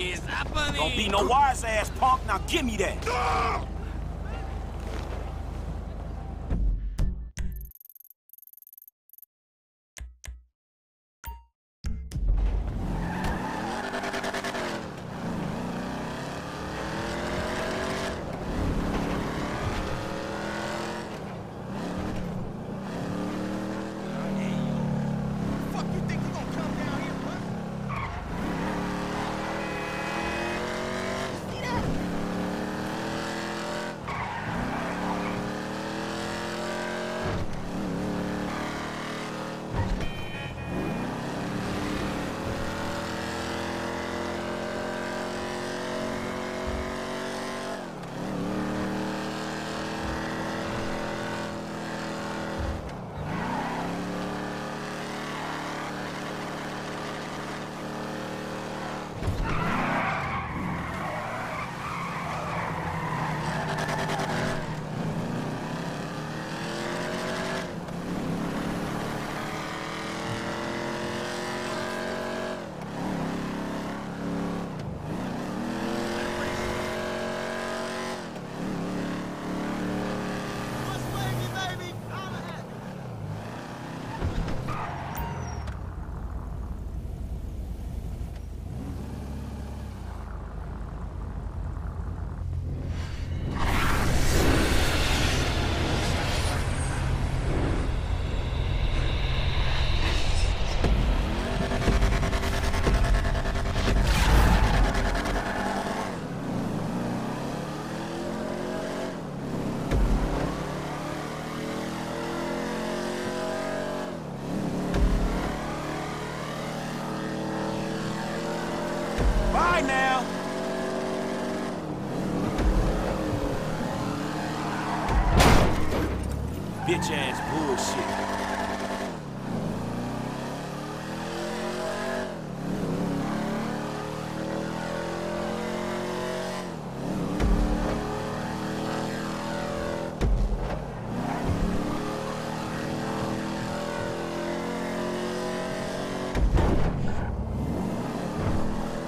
is happening. Don't be no wise ass punk. Now give me that. No! Bitch ass bullshit.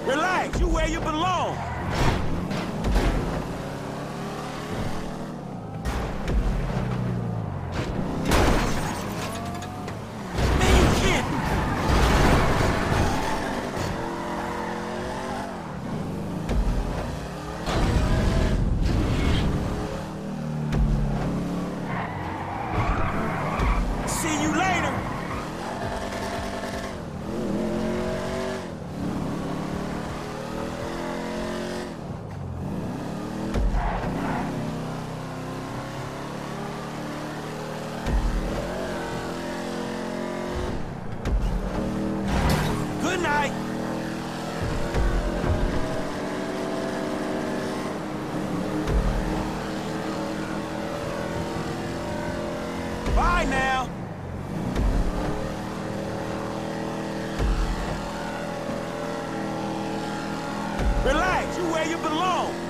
Relax, you where you belong. Bye now. Relax, you where you belong.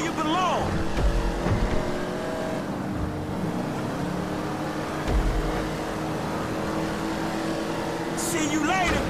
Where you belong. See you later.